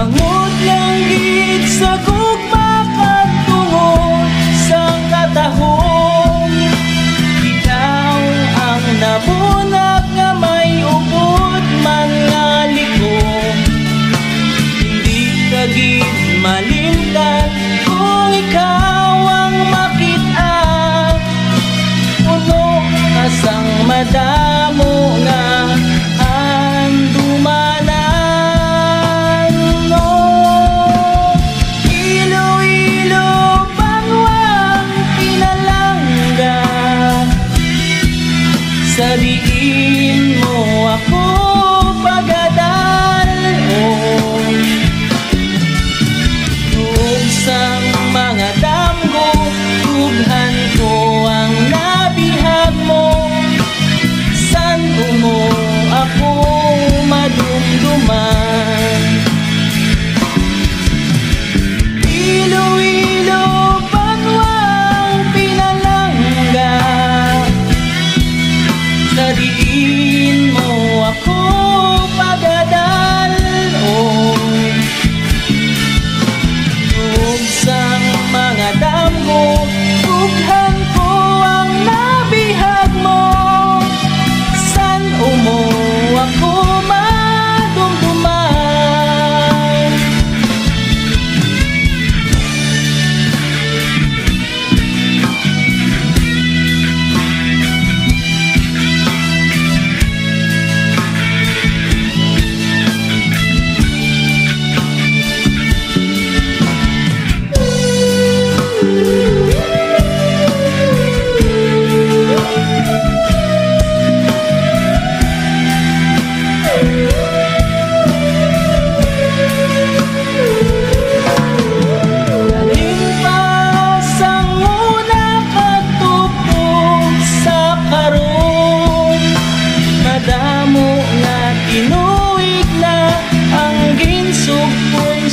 amor.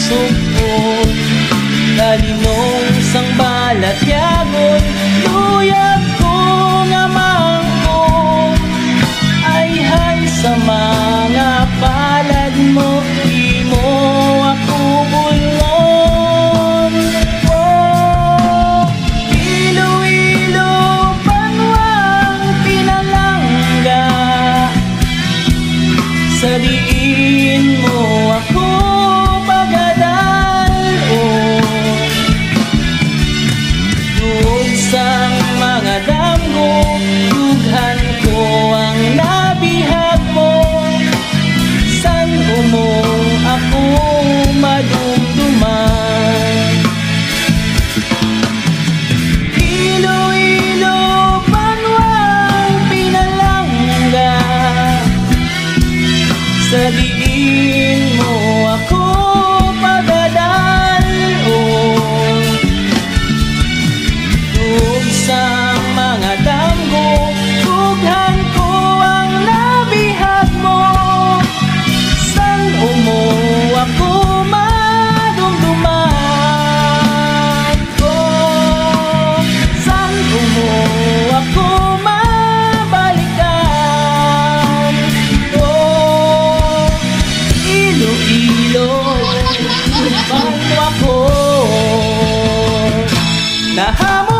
so full that you Ako Nahal